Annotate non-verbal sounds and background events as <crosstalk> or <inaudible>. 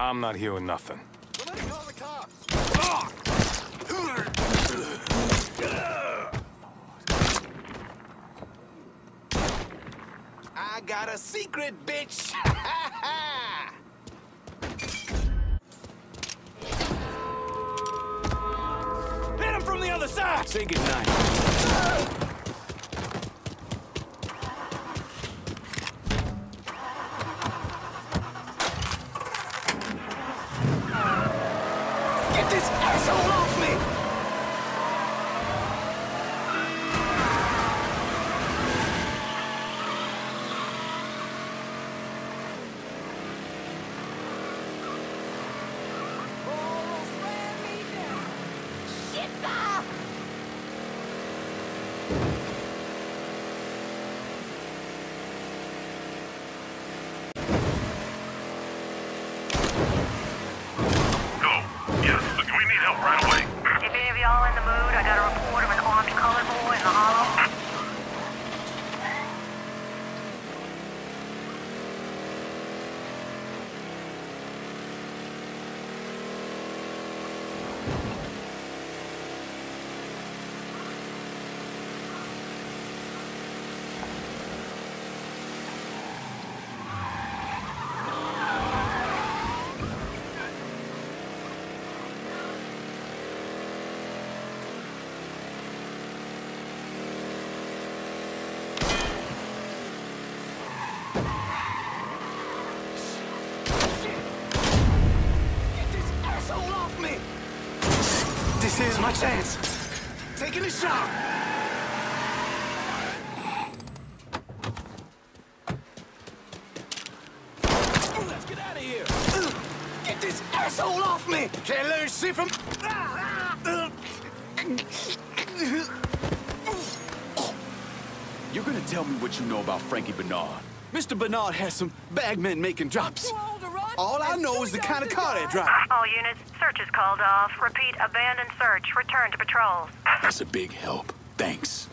I'm not hearing nothing. Somebody call the cops. I got a secret, bitch. <laughs> Hit him from the other side. Say goodnight. Get this asshole off me. Go. This is my chance. Taking a shot. Let's get out of here. Get this asshole off me. Can't learn shit from. You're gonna tell me what you know about Frankie Bernard. Mr. Bernard has some bagmen making drops. All I know is the kind of car they drive. All units, search is called off. Repeat, abandoned search. Return to patrols. That's a big help. Thanks.